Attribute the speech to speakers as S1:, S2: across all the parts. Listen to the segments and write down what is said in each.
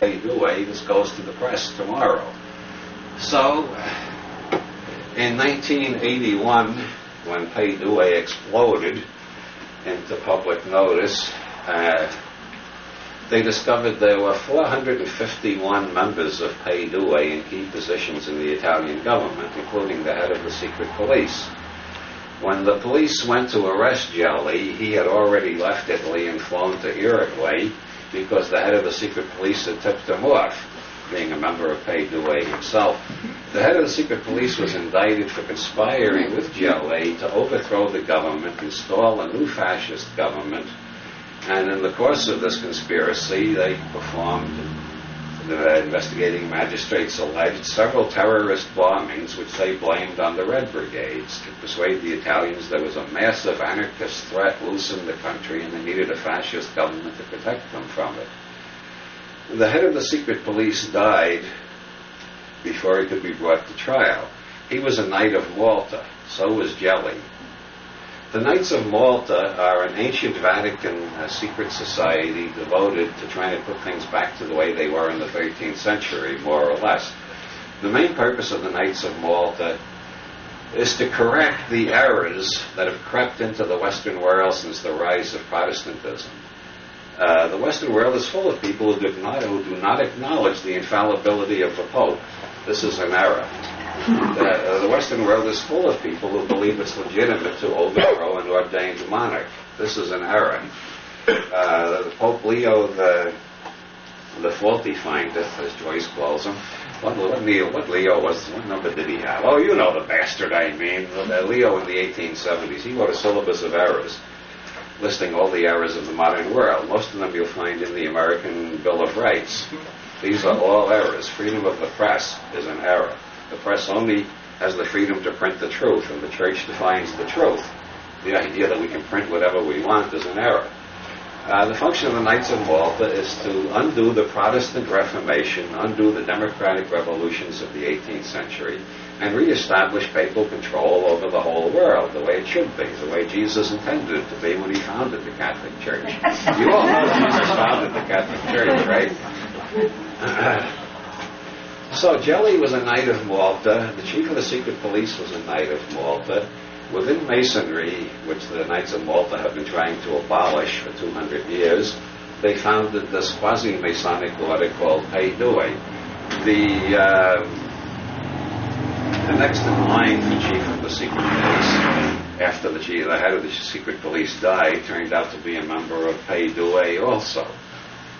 S1: Pay Due, this goes to the press tomorrow. So, in 1981, when Pay Due exploded into public notice, uh, they discovered there were 451 members of Pay Due in key positions in the Italian government, including the head of the secret police. When the police went to arrest Gelli, he had already left Italy and flown to Uruguay because the head of the secret police had tipped him off, being a member of Pay Due himself. The head of the secret police was indicted for conspiring with Gelli to overthrow the government, install a new fascist government, and in the course of this conspiracy, they performed, the uh, investigating magistrates alleged, several terrorist bombings which they blamed on the Red Brigades to persuade the Italians there was a massive anarchist threat loose in the country and they needed a fascist government to protect them from it. The head of the secret police died before he could be brought to trial. He was a Knight of Malta, so was Gelli. The Knights of Malta are an ancient Vatican uh, secret society devoted to trying to put things back to the way they were in the 13th century, more or less. The main purpose of the Knights of Malta is to correct the errors that have crept into the Western world since the rise of Protestantism. Uh, the Western world is full of people who do, not, who do not acknowledge the infallibility of the Pope. This is an error the, uh, the Western world is full of people who believe it's legitimate to overthrow an ordained monarch. This is an error. Uh, Pope Leo the the faulty finder, as Joyce calls him. What, what, Leo, what Leo was? What number did he have? Oh, you know the bastard I mean. Uh, Leo in the 1870s. He wrote a syllabus of errors, listing all the errors of the modern world. Most of them you'll find in the American Bill of Rights. These are all errors. Freedom of the press is an error. The press only has the freedom to print the truth, and the church defines the truth. The idea that we can print whatever we want is an error. Uh, the function of the Knights of Malta is to undo the Protestant Reformation, undo the democratic revolutions of the 18th century, and reestablish papal control over the whole world the way it should be, the way Jesus intended it to be when he founded the Catholic Church. You all know Jesus founded the Catholic Church, right? So Gelli was a Knight of Malta. The chief of the secret police was a Knight of Malta. Within Masonry, which the Knights of Malta have been trying to abolish for 200 years, they founded this quasi-Masonic order called Pay Due. The, uh, the next in line for chief of the secret police, after the, the head of the secret police died, turned out to be a member of Pay Due also.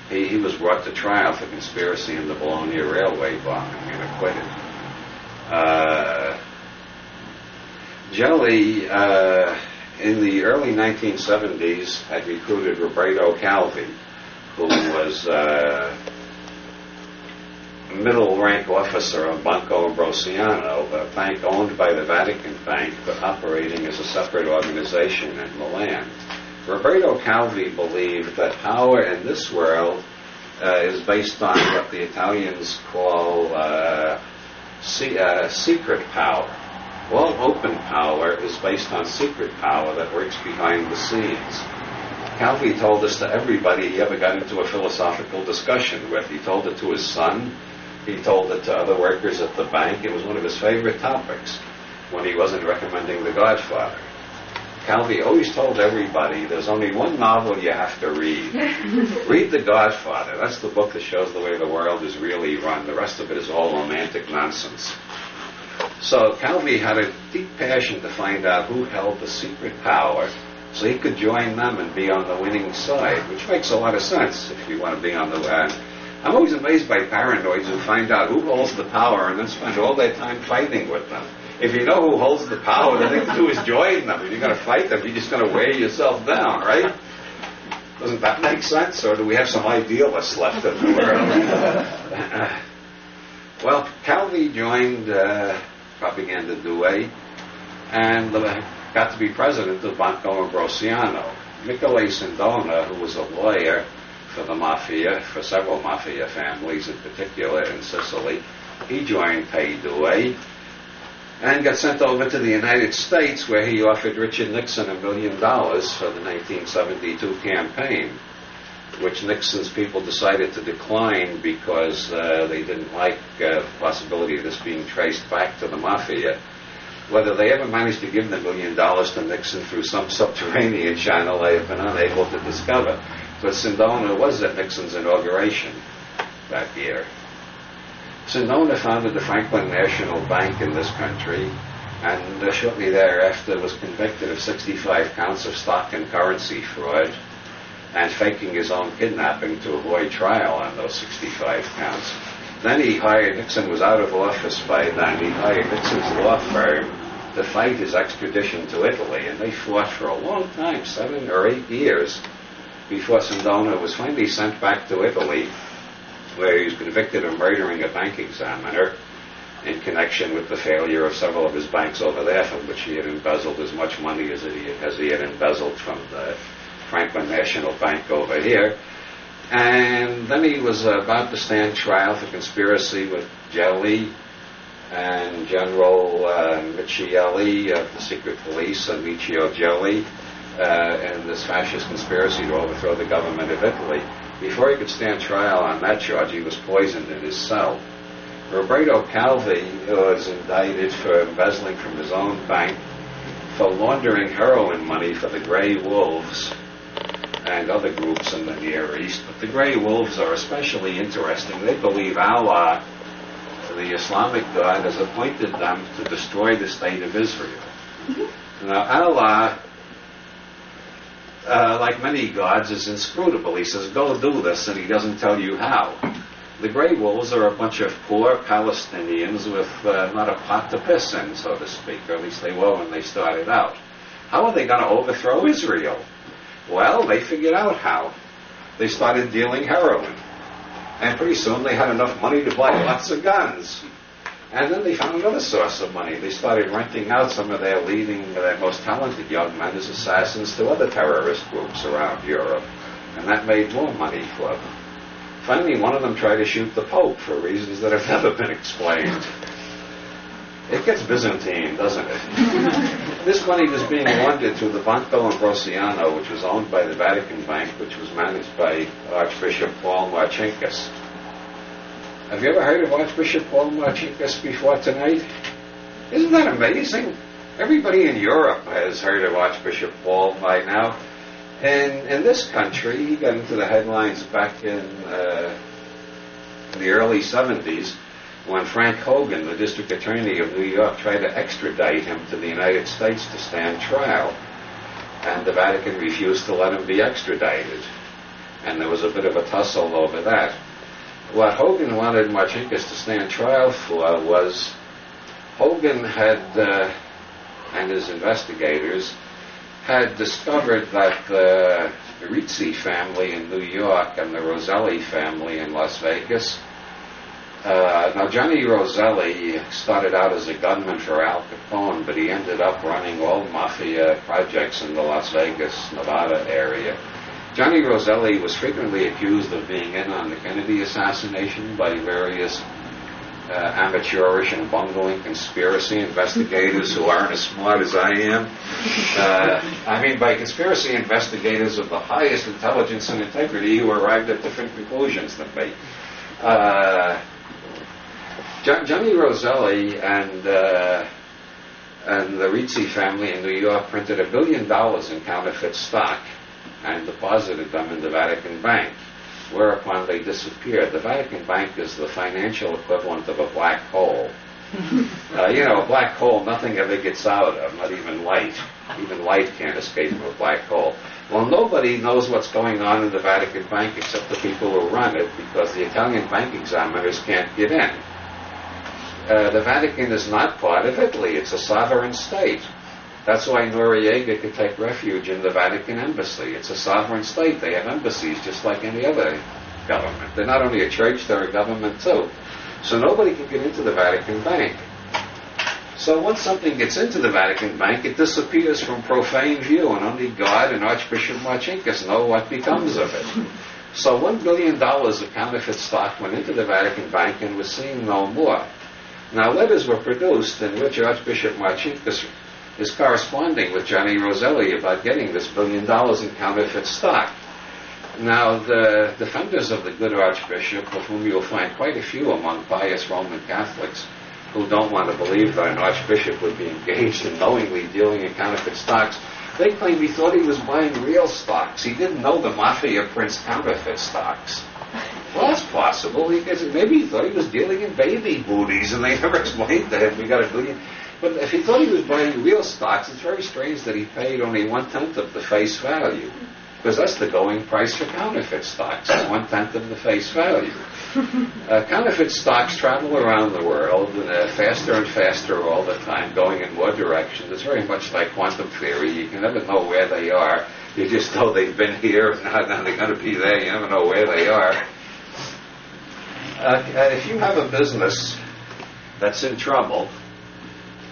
S1: He, he was brought to trial for conspiracy in the Bologna railway bombing and acquitted. Uh, Gelli, uh, in the early 1970s, had recruited Roberto Calvi, who was uh, a middle rank officer of Banco Ambrosiano, a bank owned by the Vatican Bank but operating as a separate organization in Milan. Roberto Calvi believed that power in this world uh, is based on what the Italians call uh, see, uh, secret power. All open power is based on secret power that works behind the scenes. Calvi told this to everybody he ever got into a philosophical discussion with. He told it to his son. He told it to other workers at the bank. It was one of his favorite topics when he wasn't recommending The Godfather. Calvi always told everybody there's only one novel you have to read. read The Godfather. That's the book that shows the way the world is really run. The rest of it is all romantic nonsense. So Calvi had a deep passion to find out who held the secret power so he could join them and be on the winning side, which makes a lot of sense if you want to be on the uh, I'm always amazed by paranoids who find out who holds the power and then spend all their time fighting with them if you know who holds the power, the thing to do is join them. If you're going to fight them, you're just going to wear yourself down, right? Doesn't that make sense? Or do we have some idealists left in the world? well, Calvi joined uh, Propaganda Due and got to be president of Banco Ambrosiano. Michele Sindona, who was a lawyer for the mafia, for several mafia families in particular in Sicily, he joined Pay Due and got sent over to the United States where he offered Richard Nixon a million dollars for the 1972 campaign. which Nixon's people decided to decline because uh, they didn't like uh, the possibility of this being traced back to the mafia. Whether they ever managed to give the million dollars to Nixon through some subterranean channel, I have been unable to discover. But Sindona was at Nixon's inauguration that year. Sindona founded the Franklin National Bank in this country, and uh, shortly thereafter was convicted of 65 counts of stock and currency fraud and faking his own kidnapping to avoid trial on those 65 counts. Then he hired, Nixon was out of office by then, he hired Nixon's law firm to fight his extradition to Italy, and they fought for a long time, seven or eight years, before Sindona was finally sent back to Italy, where he was convicted of murdering a bank examiner in connection with the failure of several of his banks over there, from which he had embezzled as much money as he, as he had embezzled from the Franklin National Bank over here. And then he was about to stand trial for conspiracy with Gelli and General uh, Michieli of the secret police and Licio Gelli uh, in this fascist conspiracy to overthrow the government of Italy. Before he could stand trial on that charge, he was poisoned in his cell. Roberto Calvi was indicted for embezzling from his own bank for laundering heroin money for the Grey Wolves and other groups in the Near East. But the Grey Wolves are especially interesting. They believe Allah, the Islamic God, has appointed them to destroy the state of Israel. Mm-hmm. Now, Allah, uh, like many gods, is inscrutable. He says, go do this, and he doesn't tell you how. The Grey Wolves are a bunch of poor Palestinians with uh, not a pot to piss in, so to speak, or at least they were when they started out. How are they going to overthrow Israel? Well, they figured out how. They started dealing heroin. And pretty soon they had enough money to buy lots of guns. And then they found another source of money. They started renting out some of their leading, their most talented young men as assassins to other terrorist groups around Europe. And that made more money for them. Finally, one of them tried to shoot the Pope for reasons that have never been explained. It gets Byzantine, doesn't it? this money was being laundered through the Banco Ambrosiano, which was owned by the Vatican Bank, which was managed by Archbishop Paul Marcinkus. Have you ever heard of Archbishop Paul Marcinkus before tonight? Isn't that amazing? Everybody in Europe has heard of Archbishop Paul by now. And in this country, he got into the headlines back in, uh, in the early 70s when Frank Hogan, the district attorney of New York, tried to extradite him to the United States to stand trial. And the Vatican refused to let him be extradited. And there was a bit of a tussle over that. What Hogan wanted Marcinkus to stand trial for was Hogan had, uh, and his investigators, had discovered that the Rizzi family in New York and the Roselli family in Las Vegas uh, now, Johnny Roselli started out as a gunman for Al Capone, but he ended up running all mafia projects in the Las Vegas, Nevada area. Johnny Roselli was frequently accused of being in on the Kennedy assassination by various uh, amateurish and bungling conspiracy investigators who aren't as smart as I am. Uh, I mean, by conspiracy investigators of the highest intelligence and integrity who arrived at different conclusions than me. Uh, Johnny Roselli and uh, and the Rizzi family in New York printed a billion dollars in counterfeit stock and deposited them in the Vatican Bank, whereupon they disappeared. The Vatican Bank is the financial equivalent of a black hole. uh, you know, a black hole, nothing ever gets out of, not even light. Even light can't escape from a black hole. Well, nobody knows what's going on in the Vatican Bank except the people who run it because the Italian bank examiners can't get in. Uh, the Vatican is not part of Italy. It's a sovereign state. That's why Noriega could take refuge in the Vatican embassy. It's a sovereign state. They have embassies just like any other government. They're not only a church, they're a government too. So nobody can get into the Vatican Bank. So once something gets into the Vatican Bank, it disappears from profane view, and only God and Archbishop Marcinkus know what becomes of it. So one billion dollars of counterfeit stock went into the Vatican Bank and was seen no more. Now, letters were produced in which Archbishop Marcinkus is corresponding with Johnny Roselli about getting this billion dollars in counterfeit stock. Now, the defenders of the good Archbishop, of whom you'll find quite a few among pious Roman Catholics, who don't want to believe that an Archbishop would be engaged in knowingly dealing in counterfeit stocks, they claim he thought he was buying real stocks. He didn't know the mafia prints counterfeit stocks. Well, that's possible. Maybe he thought he was dealing in baby booties, and they never explained to him we got a billion. But if he thought he was buying real stocks, it's very strange that he paid only one tenth of the face value because that's the going price for counterfeit stocks, one tenth of the face value. Uh, counterfeit stocks travel around the world faster and faster all the time, going in more directions. It's very much like quantum theory. You can never know where they are. You just know they've been here, and now, now they're going to be there. You never know where they are. Uh, if you have a business that's in trouble,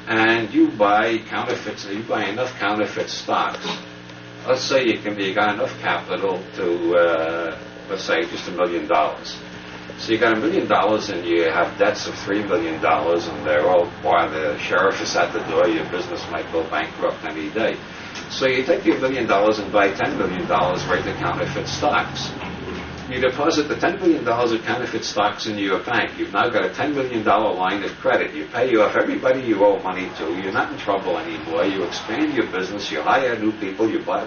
S1: and you buy counterfeits, you buy enough counterfeit stocks, let's say you can be you got enough capital to uh, let's say just a million dollars. So you got a million dollars and you have debts of three million dollars and they're all while the sheriff is at the door, your business might go bankrupt any day. So you take your million dollars and buy ten million dollars worth of counterfeit stocks. You deposit the $10 million of counterfeit stocks into your bank. You've now got a $10 million line of credit. You pay off everybody you owe money to. You're not in trouble anymore. You expand your business. You hire new people. You buy,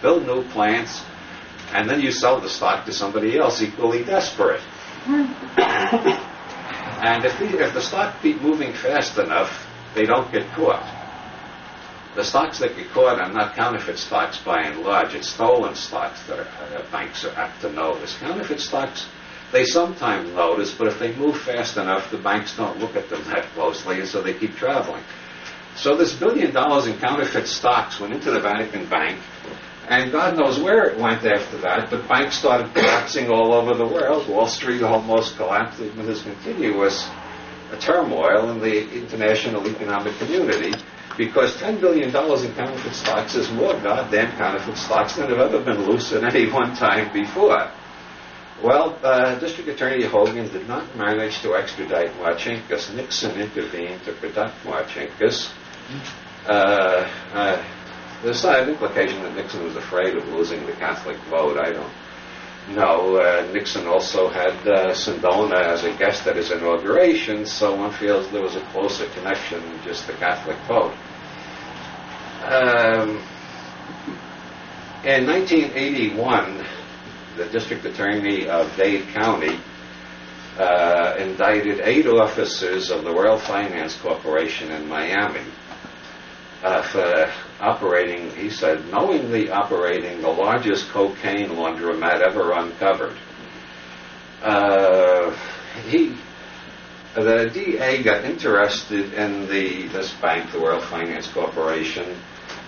S1: build new plants. And then you sell the stock to somebody else equally desperate. and if the, if the stock keep moving fast enough, they don't get caught. The stocks that get caught are not counterfeit stocks by and large. It's stolen stocks that are, uh, banks are apt to notice. Counterfeit stocks, they sometimes notice, but if they move fast enough, the banks don't look at them that closely, and so they keep traveling. So this billion dollars in counterfeit stocks went into the Vatican Bank, and God knows where it went after that, but banks started collapsing all over the world. Wall Street almost collapsed. There's this continuous turmoil in the international economic community because $10 billion in counterfeit stocks is more goddamn counterfeit stocks than have ever been loose at any one time before. Well, uh, District Attorney Hogan did not manage to extradite Marcinkus. Nixon intervened to protect Marcinkus. Uh, uh, there's an implication that Nixon was afraid of losing the Catholic vote. I don't know. Uh, Nixon also had uh, Sindona as a guest at his inauguration, so one feels there was a closer connection than just the Catholic vote. Um, in 1981, the district attorney of Dade County uh, indicted eight officers of the World Finance Corporation in Miami uh, for operating, he said, knowingly operating the largest cocaine laundromat ever uncovered. Uh, he, the DA got interested in the this bank, the World Finance Corporation,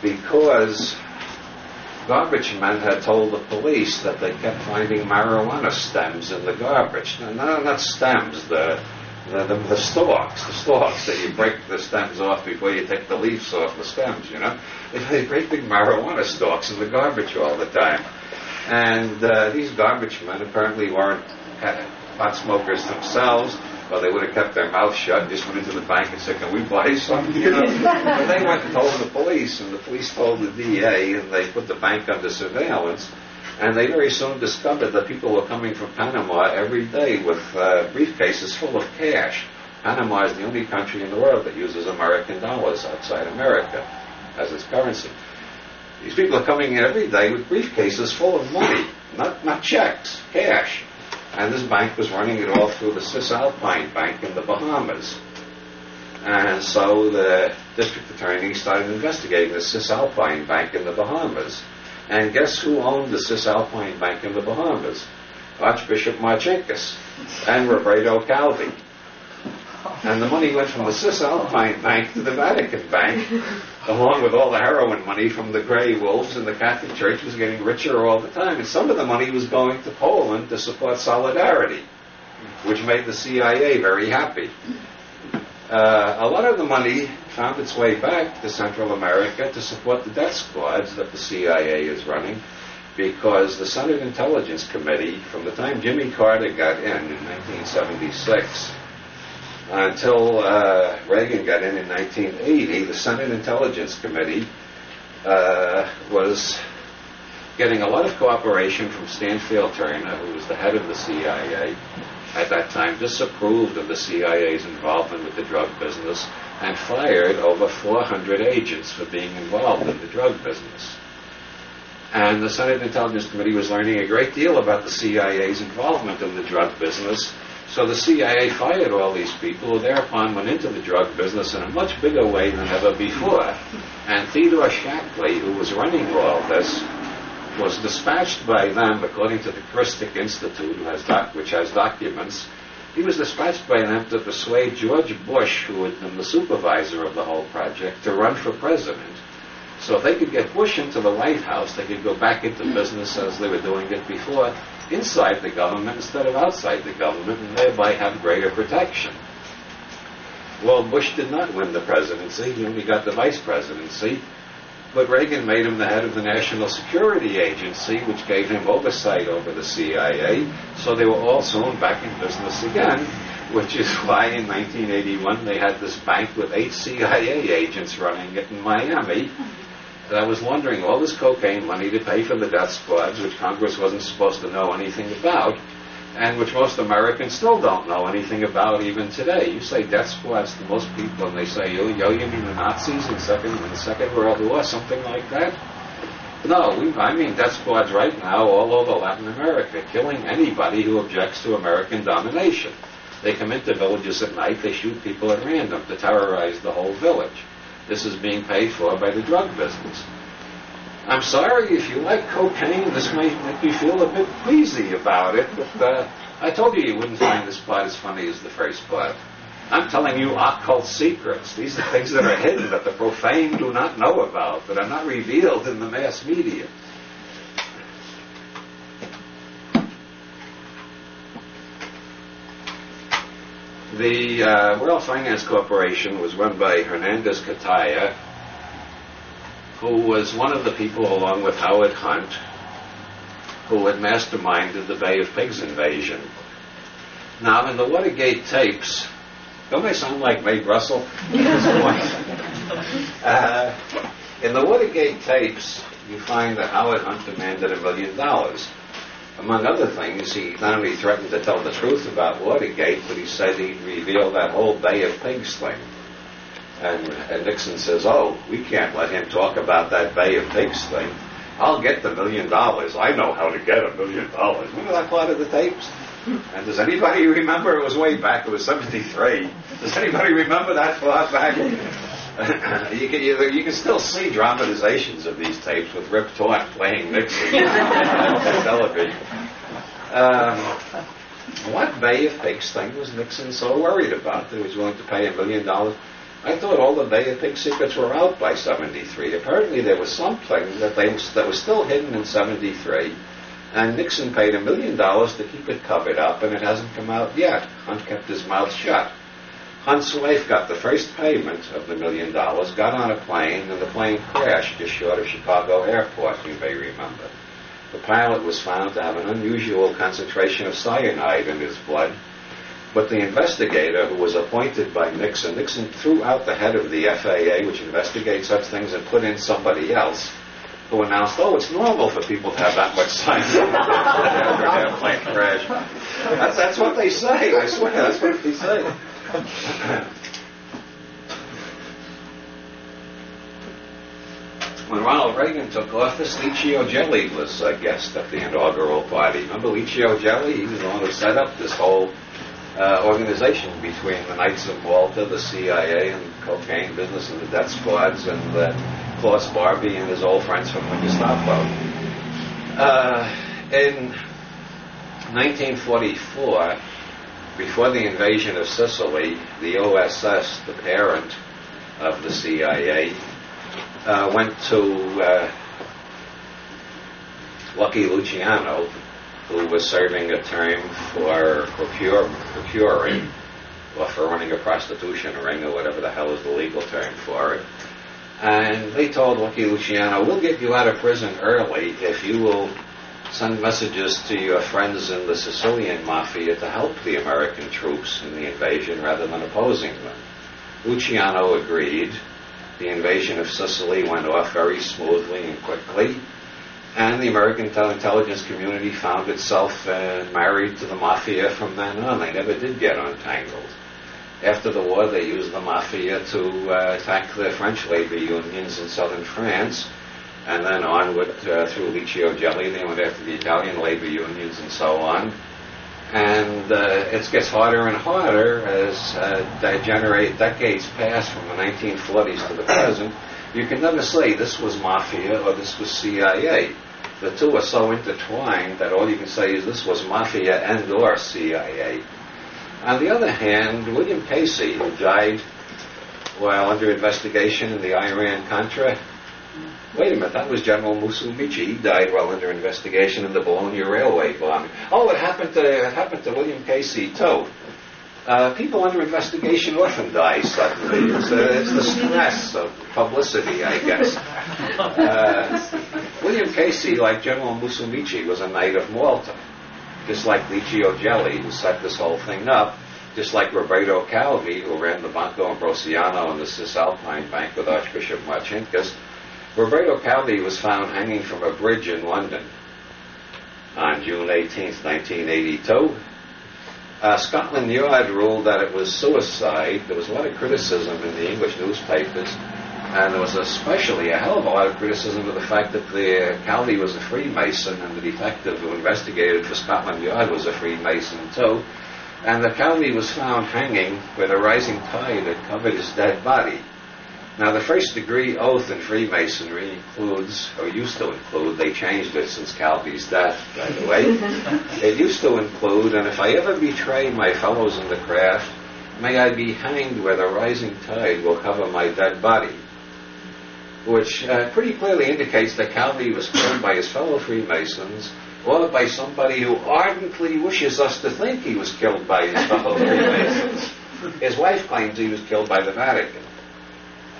S1: because garbage men had told the police that they kept finding marijuana stems in the garbage. No, no, not stems, the the, the, the, stalks, the stalks that you break the stems off before you take the leaves off the stems, you know. They great big marijuana stalks in the garbage all the time. And uh, these garbage men apparently weren't pot smokers themselves, or they would have kept their mouth shut and just went into the bank and said, can we buy some? You know, but they went and told the police, and the police told the DA, and they put the bank under surveillance. And they very soon discovered that people were coming from Panama every day with uh, briefcases full of cash. Panama is the only country in the world that uses American dollars outside America as its currency. These people are coming in every day with briefcases full of money, not, not checks, cash. And this bank was running it all through the Cisalpine Bank in the Bahamas. And so the district attorney started investigating the Cisalpine Bank in the Bahamas. And guess who owned the Cisalpine Bank in the Bahamas? Archbishop Marcinkus and Roberto Calvi. And the money went from the Cisalpine Bank to the Vatican Bank, along with all the heroin money from the Grey Wolves, and the Catholic Church was getting richer all the time. And some of the money was going to Poland to support Solidarity, which made the CIA very happy. Uh, a lot of the money found its way back to Central America to support the death squads that the CIA is running because the Senate Intelligence Committee, from the time Jimmy Carter got in in 1976 until uh, Reagan got in in 1980, the Senate Intelligence Committee uh, was getting a lot of cooperation from Stansfield Turner, who was the head of the CIA at that time, disapproved of the CIA's involvement with the drug business and fired over 400 agents for being involved in the drug business. And the Senate Intelligence Committee was learning a great deal about the CIA's involvement in the drug business. So the CIA fired all these people who thereupon went into the drug business in a much bigger way than ever before. And Theodore Shackley, who was running all this, was dispatched by them, according to the Christic Institute, which has documents, he was dispatched by them to persuade George Bush, who had been the supervisor of the whole project, to run for president. So if they could get Bush into the White House, they could go back into business as they were doing it before, inside the government instead of outside the government, and thereby have greater protection. Well, Bush did not win the presidency. He only got the vice presidency. But Reagan made him the head of the National Security Agency, which gave him oversight over the CIA. So they were all soon back in business again, which is why in 1981 they had this bank with eight CIA agents running it in Miami. And I was laundering all this cocaine money to pay for the death squads, which Congress wasn't supposed to know anything about and which most Americans still don't know anything about even today. You say death squads to most people, and they say, oh, "Yo, yo, you mean the Nazis in second in the Second World War, something like that?" No, we, I mean death squads right now all over Latin America, killing anybody who objects to American domination. They come into villages at night, they shoot people at random to terrorize the whole village. This is being paid for by the drug business. I'm sorry if you like cocaine, this might make you feel a bit queasy about it, but uh, I told you you wouldn't find this part as funny as the first part. I'm telling you occult secrets. These are things that are hidden, that the profane do not know about, that are not revealed in the mass media. The uh, World Finance Corporation was run by Hernandez Cartaya, who was one of the people, along with Howard Hunt, who had masterminded the Bay of Pigs invasion. Now, in the Watergate tapes, don't they sound like Mae Brussell uh, in the Watergate tapes, you find that Howard Hunt demanded a million dollars. Among other things, he not only threatened to tell the truth about Watergate, but he said he'd reveal that whole Bay of Pigs thing. And, and Nixon says, oh, we can't let him talk about that Bay of Pigs thing. I'll get the million dollars. I know how to get a million dollars. Remember that part of the tapes? And does anybody remember? It was way back. It was 73. Does anybody remember that far back? you, can, you, you, can still see dramatizations of these tapes with Rip Torn playing Nixon on television. Um, what Bay of Pigs thing was Nixon so worried about that he was willing to pay a million dollars? I thought all the of Pigs secrets were out by 73. Apparently there was something that, they, that was still hidden in 73, and Nixon paid a million dollars to keep it covered up, and it hasn't come out yet. Hunt kept his mouth shut. Hunt's wife got the first payment of the million dollars, got on a plane, and the plane crashed just short of Chicago Airport, you may remember. The pilot was found to have an unusual concentration of cyanide in his blood, but the investigator who was appointed by Nixon, Nixon threw out the head of the FAA, which investigates such things, and put in somebody else who announced, oh, it's normal for people to have that much science after an airplane crash. That's, that's what they say, I swear, that's what they say. when Ronald Reagan took office, Licio Gelli was a guest at the inaugural party. Remember Licio Gelli? He was the one who set up this whole uh, organization between the Knights of Malta, the CIA, and the cocaine business, and the death squads, and uh, Klaus Barbie and his old friends from the Gestapo. Uh, in 1944, before the invasion of Sicily, the OSS, the parent of the CIA, uh, went to uh, Lucky Luciano, who was serving a term for procuring or for running a prostitution ring or whatever the hell is the legal term for it. And they told Lucky Luciano, we'll get you out of prison early if you will send messages to your friends in the Sicilian mafia to help the American troops in the invasion rather than opposing them. Luciano agreed. The invasion of Sicily went off very smoothly and quickly And the American intelligence community found itself uh, married to the mafia from then on. They never did get untangled. After the war, they used the mafia to uh, attack the French labor unions in southern France, and then onward uh, through Licio Gelli, they went after the Italian labor unions and so on. And uh, it gets harder and harder as uh, generate decades pass from the 1940s to the present. You can never say this was mafia or this was CIA the two are so intertwined that all you can say is this was mafia and or CIA. On the other hand, William Casey, who died while under investigation in the Iran-Contra, wait a minute, that was General Musumeci. He died while under investigation in the Bologna railway bombing. Oh, it happened to, it happened to William Casey, too. Uh, people under investigation often die suddenly. It's, uh, it's the stress of publicity, I guess. Uh, William Casey, like General Musumeci, was a knight of Malta, just like Licio Gelli, who set this whole thing up, just like Roberto Calvi, who ran the Banco Ambrosiano and the Cisalpine Bank with Archbishop Marcinkus. Roberto Calvi was found hanging from a bridge in London on June 18, 1982 uh, Scotland Yard ruled that it was suicide. There was a lot of criticism in the English newspapers, and there was especially a hell of a lot of criticism of the fact that the uh, Calvi was a Freemason, and the detective who investigated for Scotland Yard was a Freemason too, and that Calvi was found hanging with a rising tide that covered his dead body. Now, the first degree oath in Freemasonry includes, or used to include, they changed it since Calvi's death, by the way. it used to include, and if I ever betray my fellows in the craft, may I be hanged where the rising tide will cover my dead body. Which uh, pretty clearly indicates that Calvi was killed by his fellow Freemasons or by somebody who ardently wishes us to think he was killed by his fellow Freemasons. His wife claims he was killed by the Vatican.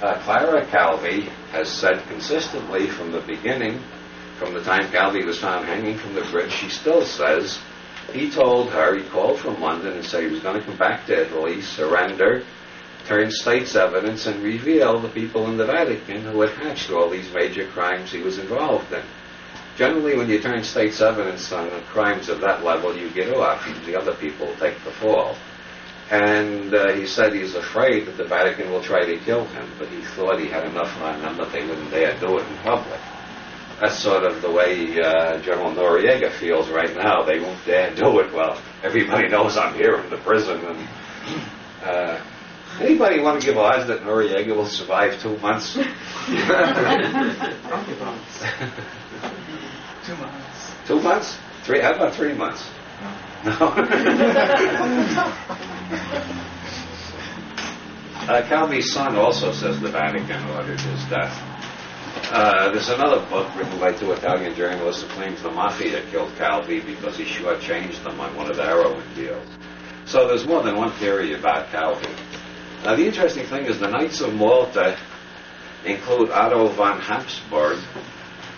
S1: Uh, Clara Calvi has said consistently from the beginning, from the time Calvi was found hanging from the bridge, she still says he told her, he called from London and said he was going to come back to Italy, surrender, turn state's evidence, and reveal the people in the Vatican who had hatched all these major crimes he was involved in. Generally, when you turn state's evidence on crimes of that level, you get off. The other people take the fall. And uh, he said he's afraid that the Vatican will try to kill him, but he thought he had enough on them that they wouldn't dare do it in public. That's sort of the way uh, General Noriega feels right now. They won't dare do it. Well, everybody knows I'm here in the prison. And uh, anybody want to give odds that Noriega will survive two months? two
S2: months.
S1: Two months? Three? How about three months? No. uh, Calvi's son also says the Vatican ordered his death. Uh, there's another book written by two Italian journalists who claims the mafia killed Calvi because he shortchanged them on one of the heroin deals. So there's more than one theory about Calvi. Now the interesting thing is the Knights of Malta include Otto von Habsburg,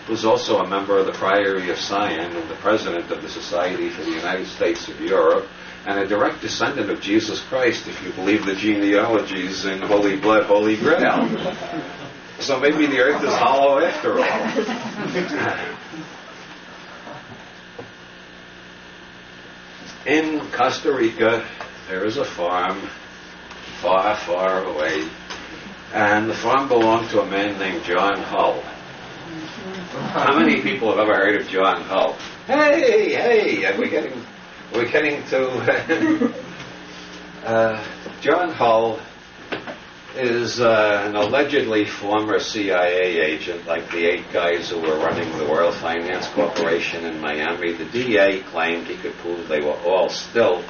S1: who's also a member of the Priory of Sion and the president of the Society for the United States of Europe, and a direct descendant of Jesus Christ, if you believe the genealogies in Holy Blood, Holy Grail. so maybe the earth is hollow after all. in Costa Rica, there is a farm far, far away, and the farm belonged to a man named John Hull. How many people have ever heard of John Hull? Hey, hey, are we getting, are we getting to uh, John Hull is uh, an allegedly former CIA agent, like the eight guys who were running the World Finance Corporation in Miami. The DA claimed he could prove they were all still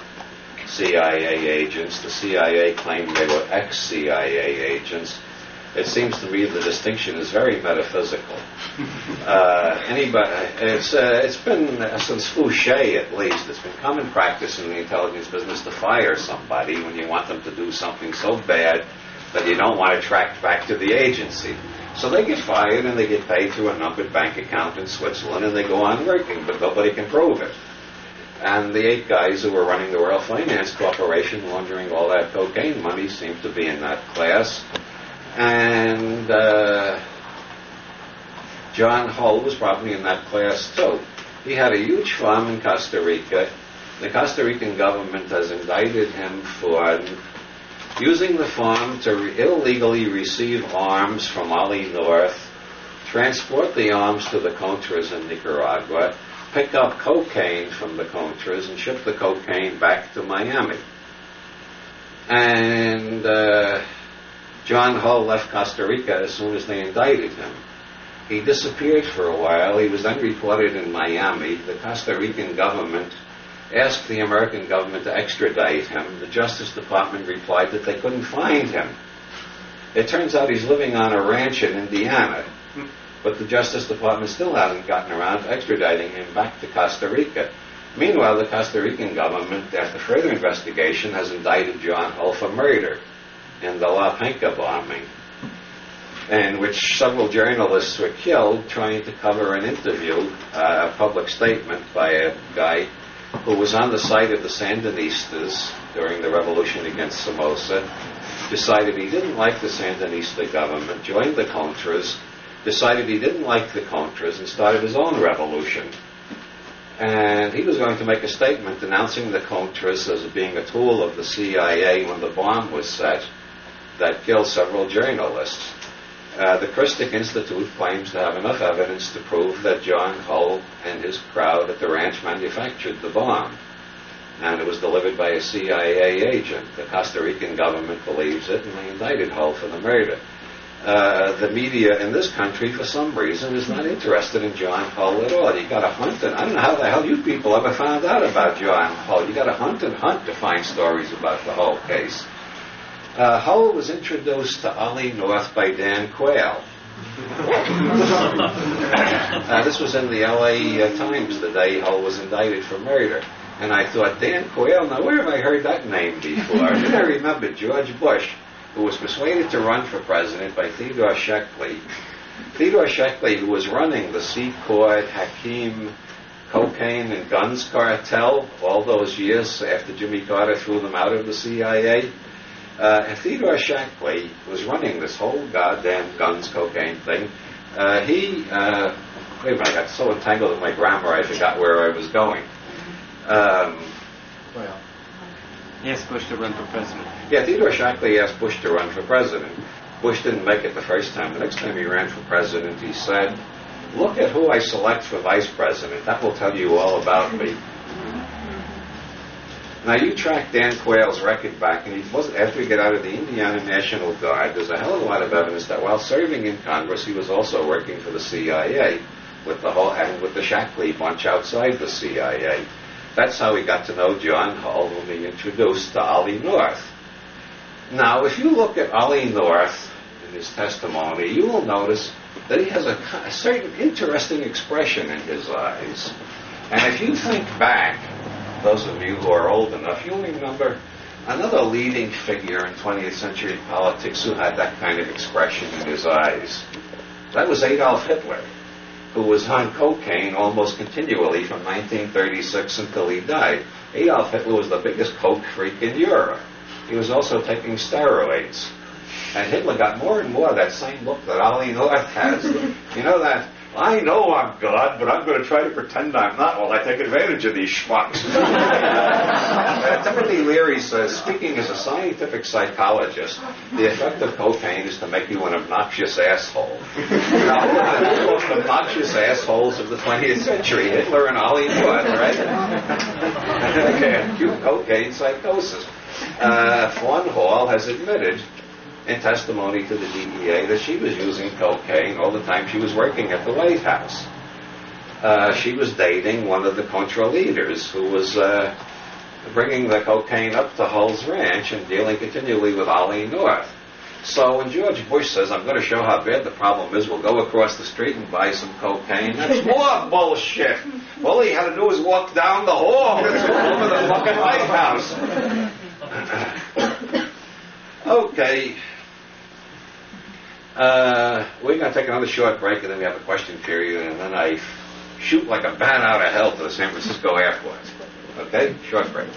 S1: CIA agents. The CIA claimed they were ex-CIA agents it seems to me the distinction is very metaphysical. Uh, anybody, it's uh, it's been uh, since Fouché at least. It's been common practice in the intelligence business to fire somebody when you want them to do something so bad that you don't want to track back to the agency. So they get fired and they get paid through a numbered bank account in Switzerland and they go on working, but nobody can prove it. And the eight guys who were running the World Finance Corporation laundering all that cocaine money seem to be in that class and uh, John Hull was probably in that class too. He had a huge farm in Costa Rica. The Costa Rican government has indicted him for using the farm to re- illegally receive arms from Ollie North, transport the arms to the Contras in Nicaragua, pick up cocaine from the Contras, and ship the cocaine back to Miami. And uh, John Hull left Costa Rica as soon as they indicted him. He disappeared for a while. He was then reported in Miami. The Costa Rican government asked the American government to extradite him. The Justice Department replied that they couldn't find him. It turns out he's living on a ranch in Indiana, but the Justice Department still hasn't gotten around to extraditing him back to Costa Rica. Meanwhile, the Costa Rican government, after further investigation, has indicted John Hull for murder in the La Penca bombing, in which several journalists were killed trying to cover an interview, uh, a public statement by a guy who was on the side of the Sandinistas during the revolution against Somoza, decided he didn't like the Sandinista government, joined the Contras, decided he didn't like the Contras, and started his own revolution. And he was going to make a statement denouncing the Contras as being a tool of the CIA when the bomb was set that killed several journalists. Uh, the Christic Institute claims to have enough evidence to prove that John Hull and his crowd at the ranch manufactured the bomb. And it was delivered by a CIA agent. The Costa Rican government believes it, and they indicted Hull for the murder. Uh, the media in this country, for some reason, is not interested in John Hull at all. You got to hunt and I don't know how the hell you people ever found out about John Hull. You got to hunt and hunt to find stories about the Hull case. Uh, Hull was introduced to Ollie North by Dan Quayle. uh, this was in the LA uh, Times the day Hull was indicted for murder. And I thought, Dan Quayle, now where have I heard that name before? then I remember George Bush, who was persuaded to run for president by Theodore Shackley. Theodore Shackley, who was running the Secord, Hakim, cocaine and guns cartel all those years after Jimmy Carter threw them out of the CIA. Uh, and Theodore Shackley was running this whole goddamn guns, cocaine thing. Uh, he, uh, wait a minute, I got so entangled in my grammar I forgot where I was going. Um,
S2: Well, he asked Bush to run for president.
S1: yeah, Theodore Shackley asked Bush to run for president. Bush didn't make it the first time. The next time he ran for president, he said, Look at who I select for vice president. That will tell you all about me. Now you track Dan Quayle's record back, and he was after he got out of the Indiana National Guard. There's a hell of a lot of evidence that while serving in Congress, he was also working for the CIA with the whole and with the Shackley bunch outside the CIA. That's how we got to know John Hull when he introduced to Ollie North. Now, if you look at Ollie North in his testimony, you will notice that he has a, a certain interesting expression in his eyes. And if you think back, those of you who are old enough, you'll remember another leading figure in 20th century politics who had that kind of expression in his eyes. That was Adolf Hitler, who was on cocaine almost continually from 1936 until he died. Adolf Hitler was the biggest coke freak in Europe. He was also taking steroids. And Hitler got more and more of that same look that Ollie North has. you know that, I know I'm God, but I'm going to try to pretend I'm not while I take advantage of these schmucks. uh, Timothy Leary says, speaking as a scientific psychologist, the effect of cocaine is to make you an obnoxious asshole. now, the most obnoxious assholes of the 20th century? Hitler and Ollie North, right? okay, acute cocaine psychosis. Uh, Fawn Hall has admitted in testimony to the DEA that she was using cocaine all the time she was working at the White House. Uh, she was dating one of the Contra leaders who was uh, bringing the cocaine up to Hull's ranch and dealing continually with Ollie North. So when George Bush says, I'm going to show how bad the problem is, we'll go across the street and buy some cocaine, that's more bullshit. All he had to do was walk down the hall. It's all over the fucking White House. Okay. Uh, we're going to take another short break, and then we have a question period, and then I shoot like a bat out of hell to the San Francisco airport. Okay? Short break.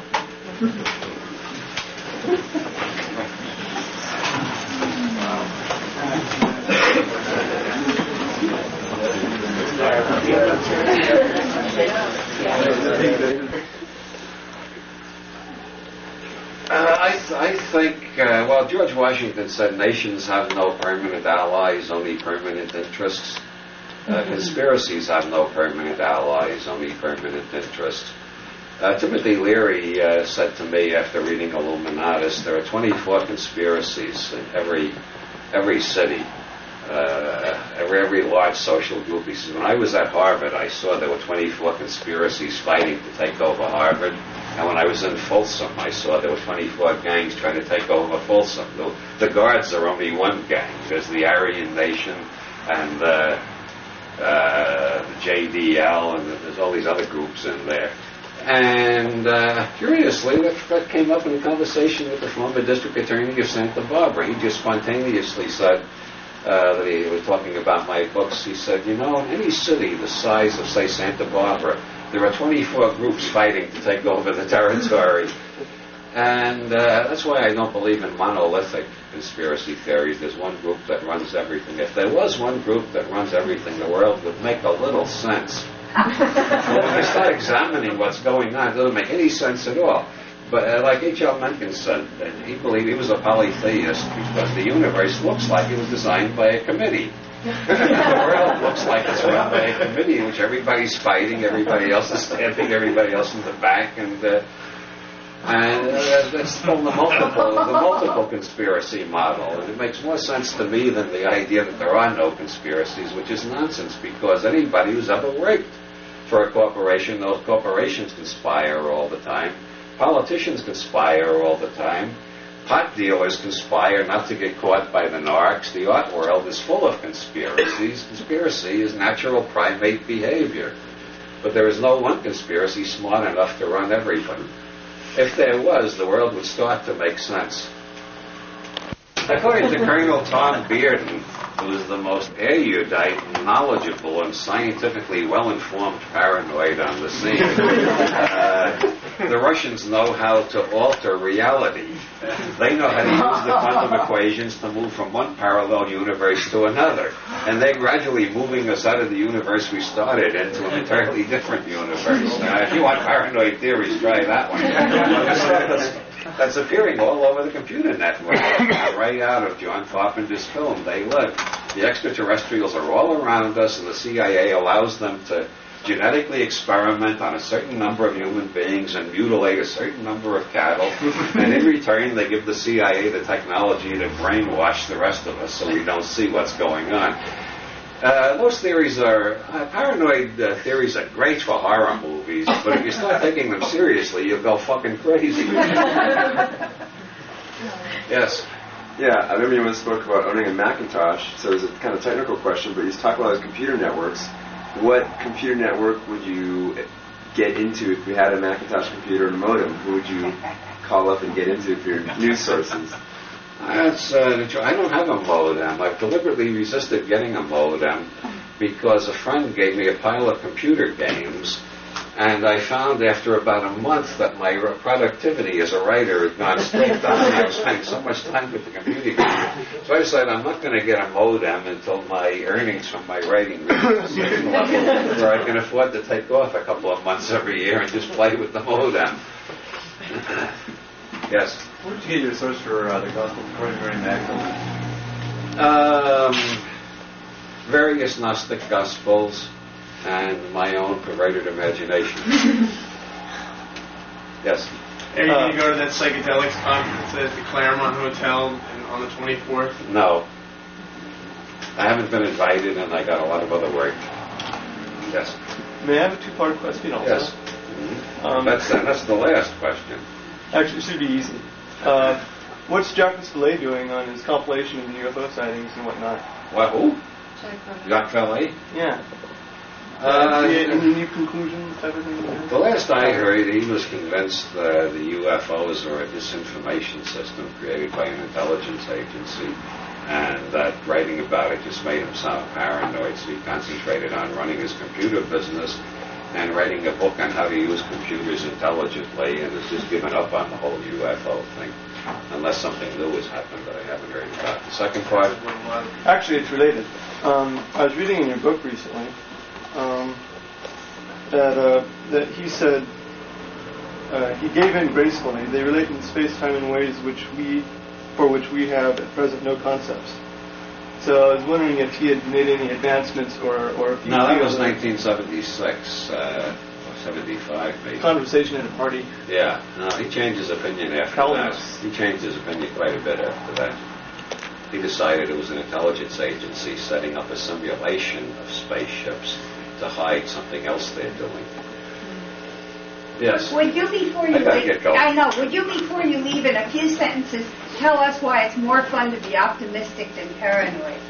S1: Uh, I, I think uh, well, George Washington said nations have no permanent allies, only permanent interests. Uh, conspiracies have no permanent allies, only permanent interests. Uh, Timothy Leary uh, said to me after reading Illuminatus, there are 24 conspiracies in every every city, uh, every every large social group. He says, when I was at Harvard, I saw there were 24 conspiracies fighting to take over Harvard. And when I was in Folsom, I saw there were 24 gangs trying to take over Folsom. The, the guards are only one gang. There's the Aryan Nation and uh, uh, the JDL, and there's all these other groups in there. And uh, curiously, that, that came up in a conversation with the former district attorney of Santa Barbara. He just spontaneously said uh, that he was talking about my books. He said, you know, in any city the size of, say, Santa Barbara, there are 24 groups fighting to take over the territory. And uh, that's why I don't believe in monolithic conspiracy theories. There's one group that runs everything. If there was one group that runs everything, the world would make a little sense. But when you start examining what's going on, it doesn't make any sense at all. But uh, like H.L. Mencken said, he believed he was a polytheist because the universe looks like it was designed by a committee. The world looks like it's run by a committee in which everybody's fighting, everybody else is standing, everybody else in the back, and uh, and uh, that's still the multiple, the multiple conspiracy model. And it makes more sense to me than the idea that there are no conspiracies, which is nonsense because anybody who's ever worked for a corporation, those corporations conspire all the time. Politicians conspire all the time. Pot dealers conspire not to get caught by the narcs. The art world is full of conspiracies. Conspiracy is natural primate behavior. But there is no one conspiracy smart enough to run everything. If there was, the world would start to make sense. According to Colonel Tom Bearden, who is the most erudite, knowledgeable, and scientifically well-informed paranoid on the scene, uh, the Russians know how to alter reality. They know how to use the quantum equations to move from one parallel universe to another. And they're gradually moving us out of the universe we started into an entirely different universe. Now, if you want paranoid theories, try that one. That's, that's appearing all over the computer network, right out of John Carpenter's film, They Live. The extraterrestrials are all around us, and the CIA allows them to genetically experiment on a certain number of human beings and mutilate a certain number of cattle. and in return, they give the CIA the technology to brainwash the rest of us so we don't see what's going on. Uh, those theories are uh, paranoid uh, theories are great for horror movies, but if you start taking them seriously, you'll go fucking crazy. yes.
S3: Yeah, I remember you once spoke about owning a Macintosh, so it was a kind of technical question, but you talk about those computer networks. What computer network would you get into if you had a Macintosh computer and a modem? Who would you call up and get into for your news sources?
S1: That's uh, I don't have a modem. I've deliberately resisted getting a modem because a friend gave me a pile of computer games, and I found after about a month that my productivity as a writer had gone straight down. I was spending so much time with the computer. So I decided I'm not going to get a modem until my earnings from my writing reach a certain level where I can afford to take off a couple of months every year and just play with the modem. yes.
S4: Where did you get your source for uh, the Gospel according to Mary Magdalene?
S1: Um, various Gnostic Gospels and my own perverted imagination. yes.
S5: Are you
S4: Uh,
S5: going to go to that psychedelics conference at the Claremont Hotel on the 24th?
S1: No. I haven't been invited and I got a lot of other work. Yes.
S2: May I have a two-part question also?
S1: Yes.
S2: Um,
S1: That's, that's the last question.
S2: Actually, it should be easy. Uh, what's Jacques Vallée doing on his compilation of the UFO sightings and whatnot?
S1: What, who? Jacques Vallée?
S2: Yeah.
S1: Uh,
S2: any new conclusions type?
S1: The last I heard, he was convinced uh, the UFOs are a disinformation system created by an intelligence agency, and that writing about it just made him sound paranoid, so he concentrated on running his computer business and writing a book on how to use computers intelligently, and has just given up on the whole UFO thing, unless something new has happened that I haven't heard about. The second part,
S2: Actually, it's related. Um, I was reading in your book recently um, that uh, that he said uh, he gave in gracefully. They relate in space-time in ways which we, for which we have at present no concepts. So I was wondering if he had made any advancements or, or if you
S1: No, that was 1976, uh, or 75 maybe.
S2: conversation at a party.
S1: Yeah, no, he changed his opinion after that. He changed his opinion quite a bit after that. He decided it was an intelligence agency setting up a simulation of spaceships to hide something else they're doing. Yes.
S6: Would you, before you
S1: I gotta
S6: leave,
S1: get going.
S6: I know, would you, before you leave, in a few sentences, tell us why it's more fun to be optimistic than paranoid?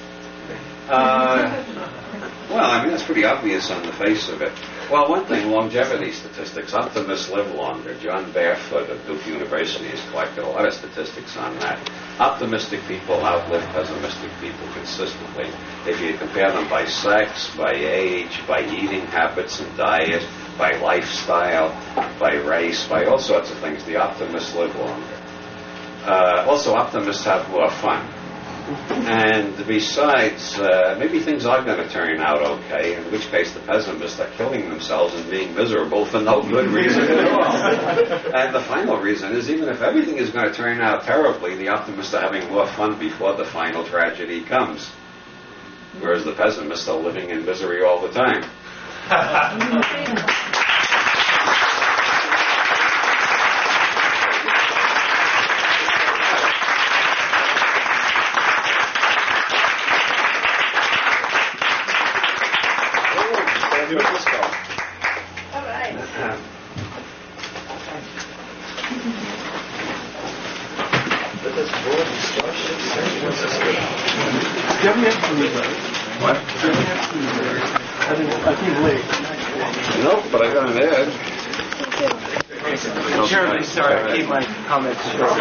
S1: Uh, well, I mean, that's pretty obvious on the face of it. Well, one thing, longevity statistics. Optimists live longer. John Barefoot of Duke University has collected a lot of statistics on that. Optimistic people outlive pessimistic people consistently. If you compare them by sex, by age, by eating habits and diet, by lifestyle, by race, by all sorts of things, the optimists live longer. Uh, also, optimists have more fun. And besides, uh, maybe things are going to turn out okay, in which case the pessimists are killing themselves and being miserable for no good reason at all. and the final reason is even if everything is going to turn out terribly, the optimists are having more fun before the final tragedy comes. Whereas the pessimists are living in misery all the time.
S6: All right.
S2: Government food,
S1: What?
S2: government food. I think, I think late.
S1: Nope, but I got an ad.
S7: Chairman, sorry, I keep my comments short.